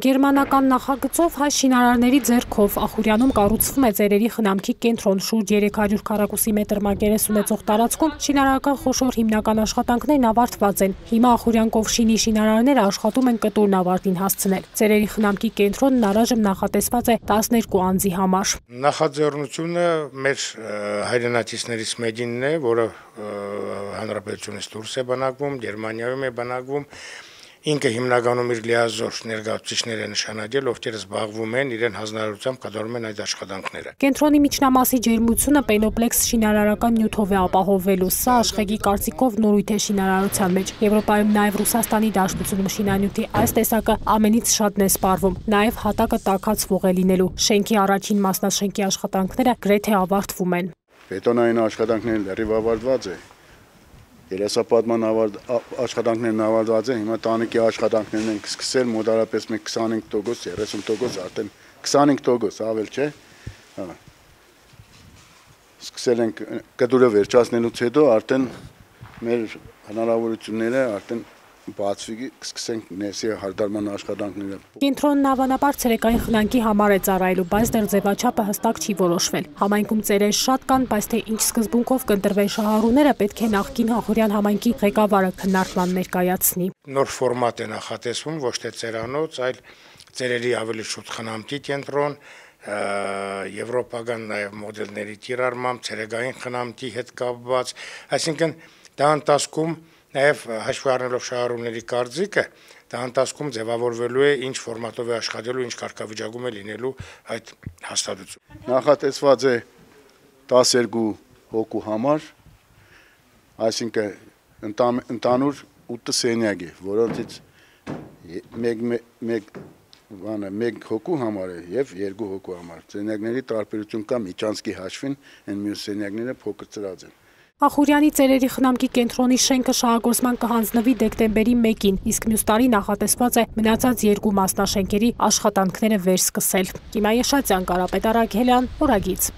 Գերմանական նախագծով հայ շինարարների ձեռքով Ախուրյանում կառուցվում է ծերերի խնամքի կենտրոն շուրջ 300 քառակուսի մետր մակերես ունեցող տարածքում շինարարական խոշոր հիմնական աշխատանքներն ավարտված են։ Հիմա Ախուրյան կովշինի շինարարները աշխատում են կտուրն ավարտին հասցնել։ Ծերերի խնամքի կենտրոնն առայժմ նախատեսված է 12 անձի համար։ Նախաձեռնությունը մեր հայրենակիցներից մեկինն է, որը հանրապետությունից դուրս է բնակվում, Գերմանիայում է բնակվում ինքը հիմնականում իր լիազոր ներկայացուցիչներ է նշանակել, ովքեր զբաղվում են իրեն հանրարարությամբ կատարում են այդ աշխատանքները։ Կենտրոնի միջնամասի ջերմությունը Penoplex շինարարական նյութով է ապահովելու։ Սա աշխեգի կարծիքով նորույթ է շինարարության մեջ։ Եվրոպայում նաև Ռուսաստանի Դաշնությունում շինանյութի այս տեսակը ամենից շատն է սպառվում։ Նաև հատակը տակածվող է լինելու։ Շենքի առաջին մասնաշենքի աշխատանքները գրեթե ավարտվում են։ Բետոնային աշխատանքները լրիվ ավարտված է երեսապատման աշխատանքներն ավարտված են, հիմա տանիքի աշխատանքներն ենք սկսել, մոտարապես մենք 25%, 30% արդեն 25% ավել չէ։ Հա։ Սկսել ենք կդուրը վերջացնելուց հետո արդեն մեր հնարավորությունները արդեն բացվի կսկսենք ներսի հարդարման աշխատանքները։ Կենտրոնն հավանաբար ցերեկային խնանկի համար է ծառայելու, բայց դեռ ձևաչափը հստակ չի որոշվել։ Համայնքում ծերեր շատ կան, բայց թե ինչ սկզբունքով կընտրվեն շահառուները, պետք է նախկին Հախորյան համայնքի ղեկավարը քննարկման ներկայացնի։ Նոր ֆորմատ է նախատեսվում, ոչ թե ծերանոց, այլ ծերերի ավելի շուտ խնամքի կենտրոն, եվրոպական նաև մոդելների կիրառմամբ, ցերեկային խնամքի հետ կապված, այսինքն դա ընթացքում Նաև հաշվի առնելով շահառուների կարծիքը, դա ընթացքում ձևավորվելու է ինչ ֆորմատով է աշխատելու, ինչ կարգավիճակում է լինելու այդ հաստատությունը։ Նախատեսված է 12 հոգու համար, այսինքն ընդանուր 8 սենյակ է, որոնցից մեկ մեկ բանը մեկ հոգու համար է եւ երկու հոգու համար։ Սենյակների տարբերություն կա միջանցքի հաշվին, այն մյուս սենյակները փոքր ծրած են։ Ախուրյանի ծերերի խնամքի կենտրոնի շենքը շահագործման կհանձնվի դեկտեմբերի 1-ին, իսկ մյուս տարի նախատեսված է մնացած երկու մասնաշենքերի աշխատանքները վերսկսել։ Կիմա Եշատյան, Կարապետ Արաքելյան, Օրագից։